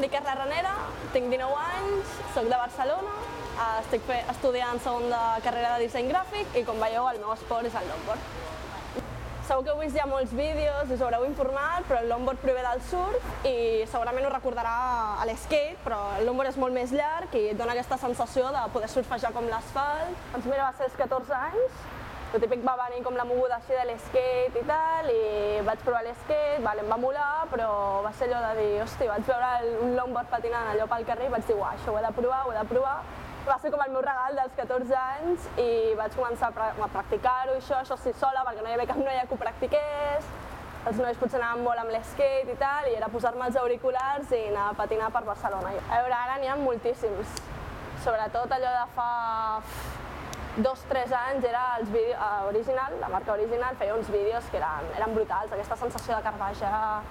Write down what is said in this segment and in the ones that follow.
em dic Carla Ranera, tinc 19 anys, sóc de Barcelona, estic fe- estudiant segon de carrera de disseny gràfic i com veieu el meu esport és el longboard. Segur que heu vist ja molts vídeos, us haureu informat, però el longboard prové del surf i segurament us recordarà a l'skate, però el longboard és molt més llarg i et dona aquesta sensació de poder surfejar com l'asfalt. Doncs mira, va ser als 14 anys, el típic va venir com la moguda així de l'skate i tal, i vaig provar l'skate, vale, em va molar, però va ser allò de dir, hosti, vaig veure un longboard patinant allò pel carrer i vaig dir, uah, això ho he de provar, ho he de provar. Va ser com el meu regal dels 14 anys i vaig començar a pra- a practicar-ho, això, això sí sola, perquè no hi havia cap noia que ho practiqués. Els nois potser anaven molt amb l'skate i tal, i era posar-me els auriculars i anar a patinar per Barcelona. A veure, ara n'hi ha moltíssims. Sobretot allò de fa dos, tres anys era els vídeos, uh, original, la marca original, feia uns vídeos que eren, eren brutals, aquesta sensació de carbaixar,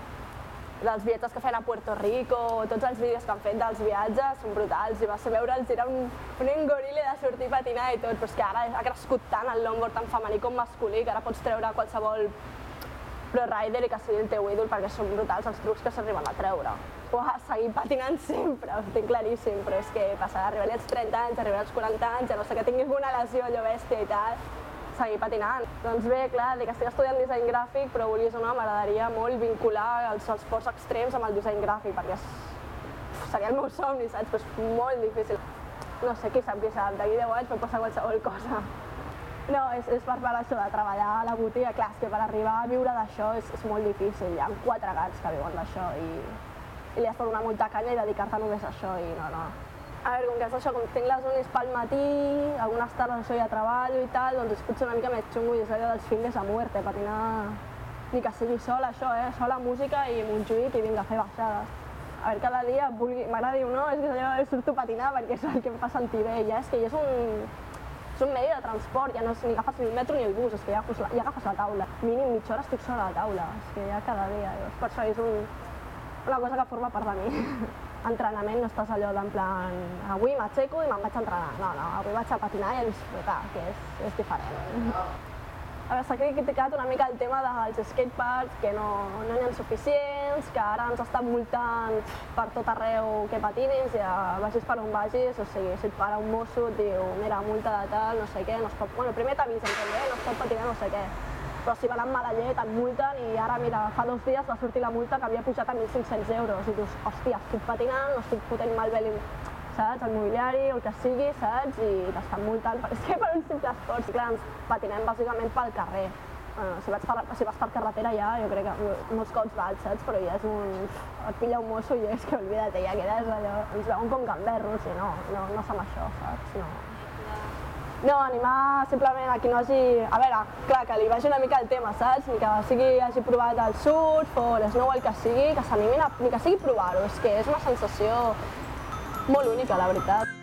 dels viatges que feien a Puerto Rico, tots els vídeos que han fet dels viatges són brutals i va ser veure'ls, era un, un engorile de sortir a patinar i tot, però és que ara ha crescut tant el longboard tant femení com masculí que ara pots treure qualsevol pro rider i que sigui el teu ídol perquè són brutals els trucs que s'arriben a treure. Uah, seguir patinant sempre, ho tinc claríssim, però és que passar d'arribar als 30 anys, arribar als 40 anys, a no sé que tinguis una lesió allò bèstia i tal, seguir patinant. Doncs bé, clar, dic que estic estudiant disseny gràfic, però vulguis o no, m'agradaria molt vincular els esports extrems amb el disseny gràfic, perquè és, seria el meu somni, saps? Però és molt difícil. No sé, qui sap, qui sap, d'aquí 10 anys pot passar qualsevol cosa. No, és, és per part això de treballar a la botiga, clar, és que per arribar a viure d'això és, és molt difícil, hi ha quatre gats que viuen d'això i, i li has una molta canya i dedicar-te només a això i no, no. A veure, com que és això, com tinc les unis pel matí, algunes tardes això ja treballo i tal, doncs és potser una mica més xungo i és allò dels fines a muerte, patinar ni que sigui sola això, eh? sola música i Montjuïc i vinga a fer baixades. A veure, cada dia, vulgui, m'agradi o no, és que allò de surto a patinar perquè és el que em fa sentir bé, ja és que és un, és un medi de transport, ja no és ni agafes ni el metro ni el bus, és que ja, la, ja agafes la taula. Mínim mitja hora estic a la taula, és que ja cada dia, llavors per això és un, una cosa que forma part de mi. Entrenament no estàs allò d'en plan avui m'aixeco i me'n vaig a entrenar. No, no, avui vaig a patinar i a disfrutar, que és, és diferent. A veure, s'ha criticat una mica el tema dels skateparks, que no no n'hi ha suficients, que ara ens estan multant per tot arreu que patinis, ja vagis per on vagis, o sigui, si et para un mosso et diu, mira, multa de tal, no sé què, no es pot... Bueno, primer t'avisen també, no es pot patinar no sé què, però si van amb mala llet et multen i ara, mira, fa dos dies va sortir la multa que havia pujat a 1.500 euros i dius, hòstia, estic patinant, no estic fotent malbé saps, el mobiliari el que sigui, saps, i t'estan multant per, que per un simple esport. Sí, clar, ens patinem bàsicament pel carrer. Bueno, si, vaig per, si vas per carretera ja, jo crec que molts cops val, saps? Però ja és un... et pilla un mosso i és que olvida't, ja quedes allò... Ens veuen com gamberros i no, no, no som això, saps? No. No, animar simplement a qui no hagi... A veure, clar, que li vagi una mica el tema, saps? Ni que sigui, hagi provat el surf o l'esnou, el que sigui, que s'animin a... ni que sigui provar-ho, és que és una sensació molt única, la veritat.